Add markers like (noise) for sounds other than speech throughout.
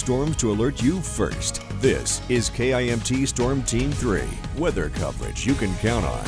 storms to alert you first. This is KIMT Storm Team 3, weather coverage you can count on.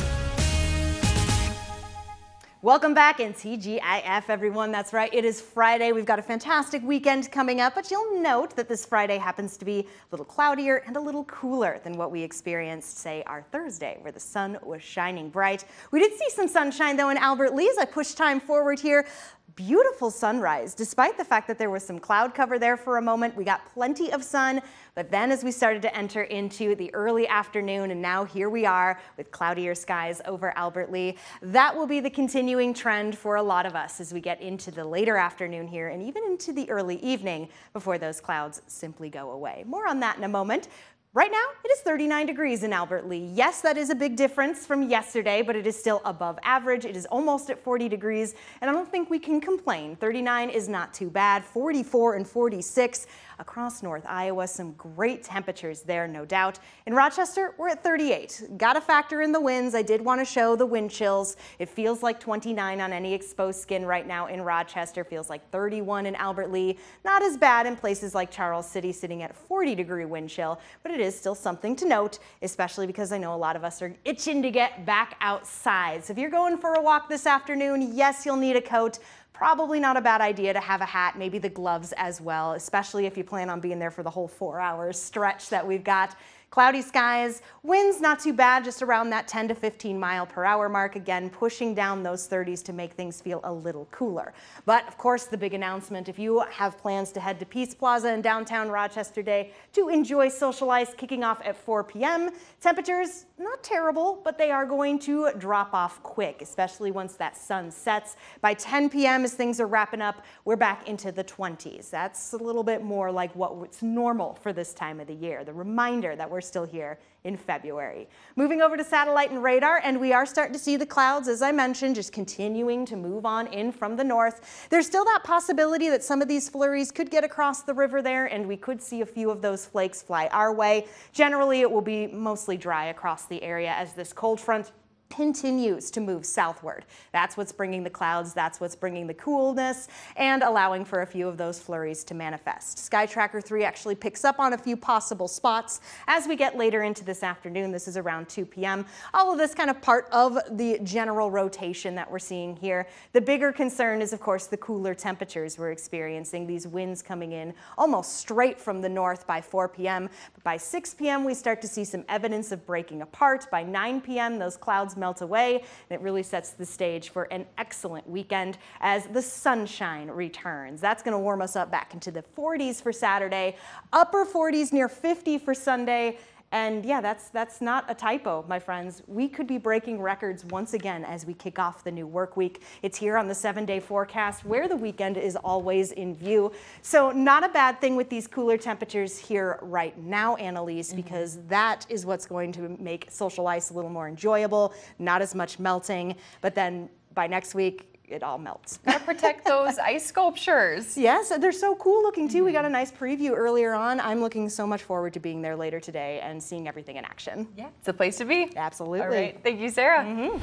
Welcome back in TGIF, everyone. That's right, it is Friday. We've got a fantastic weekend coming up, but you'll note that this Friday happens to be a little cloudier and a little cooler than what we experienced, say, our Thursday, where the sun was shining bright. We did see some sunshine, though, in Albert Lea as I push time forward here beautiful sunrise. Despite the fact that there was some cloud cover there for a moment, we got plenty of sun. But then as we started to enter into the early afternoon, and now here we are with cloudier skies over Albert Lea, that will be the continuing trend for a lot of us as we get into the later afternoon here and even into the early evening before those clouds simply go away. More on that in a moment. Right now, it is 39 degrees in Albert Lea. Yes, that is a big difference from yesterday, but it is still above average. It is almost at 40 degrees, and I don't think we can complain. 39 is not too bad. 44 and 46 across North Iowa. Some great temperatures there, no doubt. In Rochester, we're at 38. Got to factor in the winds. I did want to show the wind chills. It feels like 29 on any exposed skin right now in Rochester. Feels like 31 in Albert Lea. Not as bad in places like Charles City, sitting at 40 degree wind chill, but it is still something to note, especially because I know a lot of us are itching to get back outside. So if you're going for a walk this afternoon, yes, you'll need a coat probably not a bad idea to have a hat, maybe the gloves as well, especially if you plan on being there for the whole four hours stretch that we've got. Cloudy skies, winds not too bad, just around that 10 to 15 mile per hour mark. Again, pushing down those 30s to make things feel a little cooler. But of course, the big announcement, if you have plans to head to Peace Plaza in downtown Rochester Day to enjoy social ice kicking off at 4 p.m., temperatures not terrible, but they are going to drop off quick, especially once that sun sets. By 10 p.m. as things are wrapping up, we're back into the 20s. That's a little bit more like what's normal for this time of the year. The reminder that we're still here in February. Moving over to satellite and radar, and we are starting to see the clouds, as I mentioned, just continuing to move on in from the north. There's still that possibility that some of these flurries could get across the river there, and we could see a few of those flakes fly our way. Generally, it will be mostly dry across the area as this cold front continues to move southward. That's what's bringing the clouds, that's what's bringing the coolness, and allowing for a few of those flurries to manifest. Sky Tracker 3 actually picks up on a few possible spots as we get later into this afternoon. This is around 2 p.m. All of this kind of part of the general rotation that we're seeing here. The bigger concern is, of course, the cooler temperatures we're experiencing. These winds coming in almost straight from the north by 4 p.m. But by 6 p.m., we start to see some evidence of breaking apart. By 9 p.m., those clouds melt away, and it really sets the stage for an excellent weekend as the sunshine returns. That's going to warm us up back into the 40s for Saturday, upper 40s near 50 for Sunday, and yeah, that's, that's not a typo, my friends. We could be breaking records once again as we kick off the new work week. It's here on the seven day forecast where the weekend is always in view. So not a bad thing with these cooler temperatures here right now, Annalise, mm -hmm. because that is what's going to make social ice a little more enjoyable, not as much melting. But then by next week, it all melts. Gotta protect those (laughs) ice sculptures. Yes, they're so cool looking too. Mm -hmm. We got a mm-hmm. nice preview earlier on. I'm looking so much forward to being there later today and seeing everything in action. Yeah, it's a place to be. Absolutely. All right, thank you, Sarah. Mm -hmm.